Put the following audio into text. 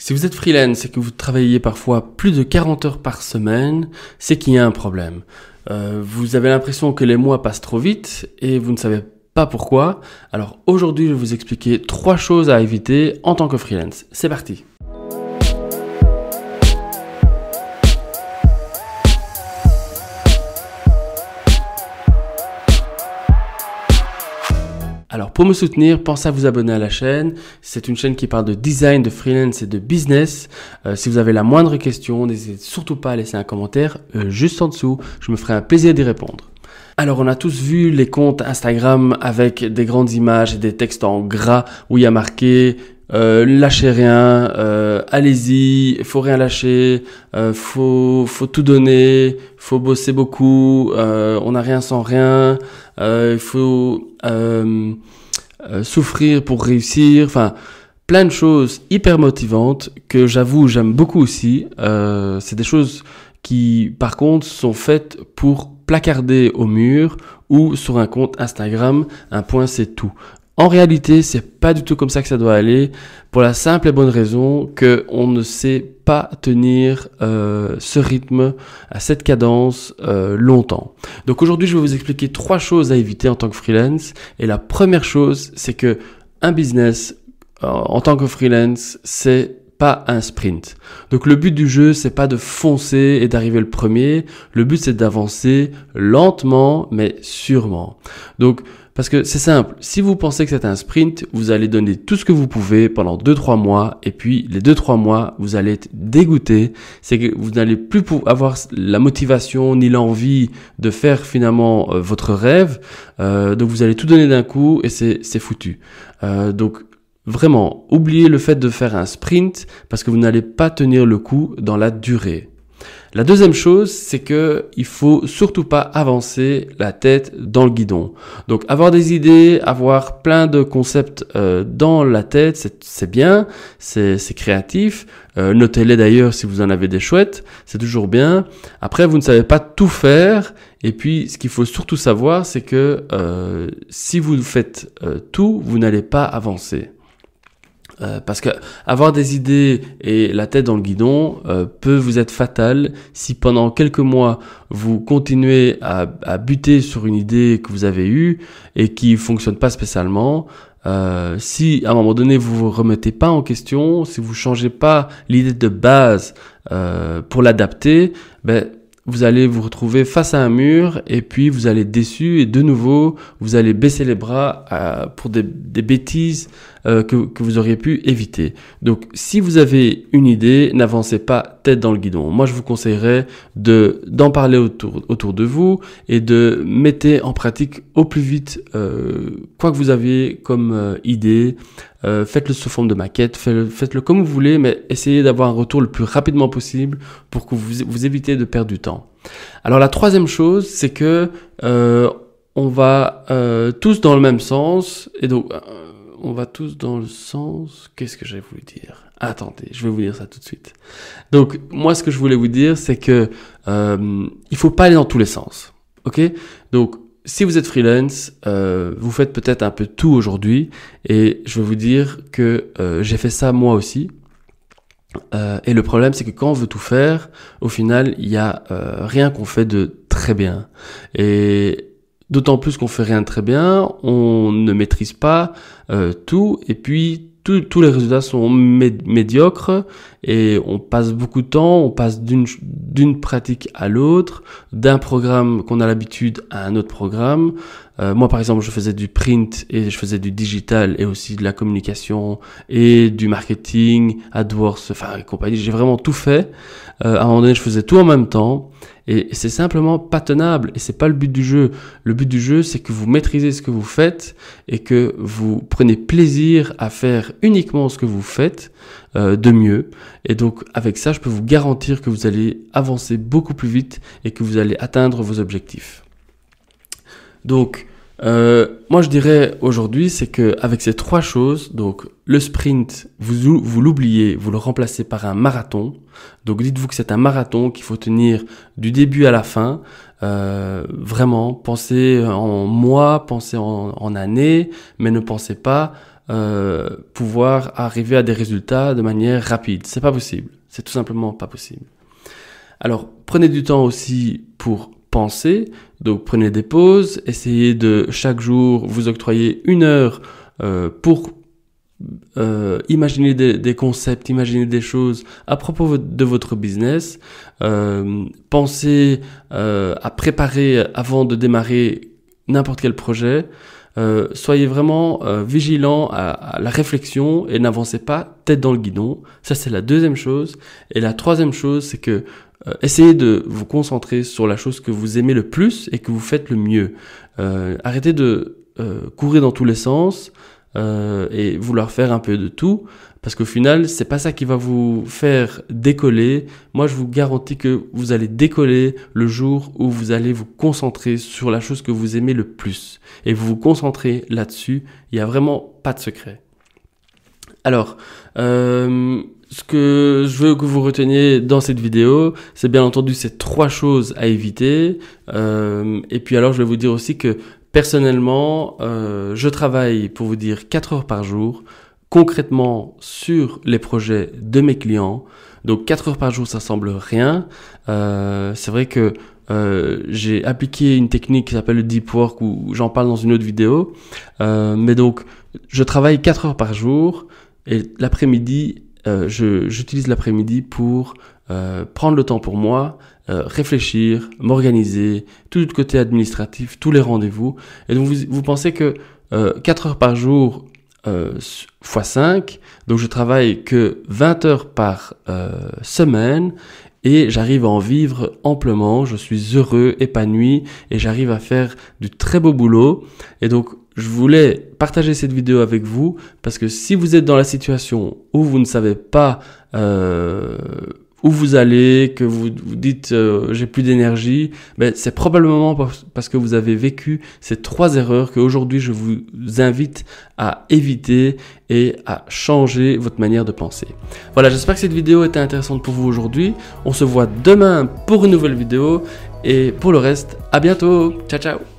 Si vous êtes freelance et que vous travaillez parfois plus de 40 heures par semaine, c'est qu'il y a un problème. Euh, vous avez l'impression que les mois passent trop vite et vous ne savez pas pourquoi. Alors aujourd'hui, je vais vous expliquer trois choses à éviter en tant que freelance. C'est parti. Pour me soutenir, pensez à vous abonner à la chaîne. C'est une chaîne qui parle de design, de freelance et de business. Euh, si vous avez la moindre question, n'hésitez surtout pas à laisser un commentaire euh, juste en dessous. Je me ferai un plaisir d'y répondre. Alors on a tous vu les comptes Instagram avec des grandes images et des textes en gras où il y a marqué euh, lâchez rien, allez-y, faut rien lâcher, euh, faut faut tout donner, faut bosser beaucoup, on n'a rien sans rien, il faut souffrir pour réussir, enfin plein de choses hyper motivantes que j'avoue j'aime beaucoup aussi. c'est des choses qui par contre sont faites pour placarder au mur ou sur un compte Instagram, un point c'est tout. En réalité, c'est pas du tout comme ça que ça doit aller, pour la simple et bonne raison que on ne sait pas tenir euh, ce rythme à cette cadence euh, longtemps. Donc aujourd'hui, je vais vous expliquer trois choses à éviter en tant que freelance. Et la première chose, c'est que un business euh, en tant que freelance, c'est pas un sprint. Donc le but du jeu, c'est pas de foncer et d'arriver le premier. Le but, c'est d'avancer lentement, mais sûrement. Donc parce que c'est simple, si vous pensez que c'est un sprint, vous allez donner tout ce que vous pouvez pendant 2-3 mois, et puis les 2-3 mois, vous allez être dégoûté, c'est que vous n'allez plus avoir la motivation ni l'envie de faire finalement euh, votre rêve, euh, donc vous allez tout donner d'un coup et c'est foutu. Euh, donc vraiment, oubliez le fait de faire un sprint parce que vous n'allez pas tenir le coup dans la durée. La deuxième chose, c'est que il faut surtout pas avancer la tête dans le guidon. Donc avoir des idées, avoir plein de concepts euh, dans la tête, c'est bien, c'est créatif. Euh, Notez-les d'ailleurs si vous en avez des chouettes, c'est toujours bien. Après, vous ne savez pas tout faire. Et puis, ce qu'il faut surtout savoir, c'est que euh, si vous faites tout, vous n'allez pas avancer. Euh, parce que avoir des idées et la tête dans le guidon euh, peut vous être fatal si pendant quelques mois vous continuez à, à, buter sur une idée que vous avez eue et qui fonctionne pas spécialement. Euh, si à un moment donné vous vous remettez pas en question, si vous changez pas l'idée de base euh, pour l'adapter, ben vous allez vous retrouver face à un mur et puis vous allez être déçu et de nouveau vous allez baisser les bras euh, pour des, bêtises euh, que, vous auriez pu éviter. Donc si vous avez une idée, n'avancez pas tête dans le guidon. Moi je vous conseillerais de d'en parler autour, de vous et de mettre en pratique au plus vite euh, quoi que vous avez comme idée. Euh, faites-le sous forme de maquette, faites-le comme vous voulez, mais essayez d'avoir un retour le plus rapidement possible pour que vous, vous évitez de perdre du temps. Alors la troisième chose, c'est que on va tous dans le même sens et donc on va tous dans le sens. Qu'est-ce que j'ai voulu dire? Attendez, je vais vous dire ça tout de suite. Donc moi, ce que je voulais vous dire, c'est que euh, il faut pas aller dans tous les sens. Ok? Donc si vous êtes freelance, euh, vous faites peut-être un peu tout aujourd'hui, et je vais vous dire que euh, j'ai fait ça moi aussi. Euh, et le problème, c'est que quand on veut tout faire, au final, il y a euh, rien qu'on fait de très bien. Et D'autant plus qu'on fait rien de très bien, on ne maîtrise pas euh, tout, et puis tous les résultats sont médiocres et on passe beaucoup de temps, on passe d'une pratique à l'autre, d'un programme qu'on a l'habitude à un autre programme. Euh, moi, par exemple, je faisais du print et je faisais du digital et aussi de la communication et du marketing, AdWords, enfin compagnie. J'ai vraiment tout fait. Euh, à un moment donné, je faisais tout en même temps et c'est simplement pas tenable et c'est pas le but du jeu. Le but du jeu, c'est que vous maîtrisez ce que vous faites et que vous prenez plaisir à faire uniquement ce que vous faites euh, de mieux. Et donc avec ça, je peux vous garantir que vous allez avancer beaucoup plus vite et que vous allez atteindre vos objectifs. Donc euh, moi, je dirais aujourd'hui, c'est que avec ces trois choses, donc le sprint, vous, vous l'oubliez, vous le remplacez par un marathon. Donc dites-vous que c'est un marathon qu'il faut tenir du début à la fin. Euh, vraiment, pensez en mois, pensez en, en années, mais ne pensez pas euh, pouvoir arriver à des résultats de manière rapide. C'est pas possible. C'est tout simplement pas possible. Alors, prenez du temps aussi pour penser. Donc, prenez des pauses. Essayez de chaque jour vous octroyer une heure euh, pour euh, imaginer des, concepts, imaginer des choses à propos de votre business. Euh, pensez euh, à préparer avant de démarrer n'importe quel projet. Euh, soyez vraiment euh, vigilant à, à, la réflexion et n'avancez pas tête dans le guidon. Ça, c'est la deuxième chose. Et la troisième chose, c'est que euh, essayez de vous concentrer sur la chose que vous aimez le plus et que vous faites le mieux. arrêtez de courir dans tous les sens et vouloir faire un peu de tout. Parce qu'au final, c'est pas ça qui va vous faire décoller. Moi, je vous garantis que vous allez décoller le jour où vous allez vous concentrer sur la chose que vous aimez le plus. Et vous vous concentrez là-dessus. Il n'y a vraiment pas de secret. Alors, euh, ce que je veux que vous reteniez dans cette vidéo, c'est bien entendu ces trois choses à éviter. Euh, et puis alors, je vais vous dire aussi que personnellement, euh, je travaille, pour vous dire, 4 heures par jour concrètement sur les projets de mes clients. Donc 4 heures par jour, ça semble rien. Euh, c'est vrai que euh, j'ai appliqué une technique qui s'appelle le deep work où j'en parle dans une autre vidéo. Euh, mais donc, je travaille 4 heures par jour et l'après-midi, euh, j'utilise l'après-midi pour euh, prendre le temps pour moi, euh, réfléchir, m'organiser, tout le côté administratif, tous les rendez-vous. Et donc, vous, vous pensez que 4 heures par jour, euh, x5, donc je travaille que 20 heures par euh, semaine et j'arrive à en vivre amplement, je suis heureux, épanoui et j'arrive à faire du très beau boulot. Et donc je voulais partager cette vidéo avec vous parce que si vous êtes dans la situation où vous ne savez pas euh, où vous allez, que vous vous dites euh, j'ai plus d'énergie, ben c'est probablement parce que vous avez vécu ces trois erreurs qu'aujourd'hui je vous invite à éviter et à changer votre manière de penser. Voilà, j'espère que cette vidéo était intéressante pour vous aujourd'hui. On se voit demain pour une nouvelle vidéo et pour le reste, à bientôt. Ciao ciao.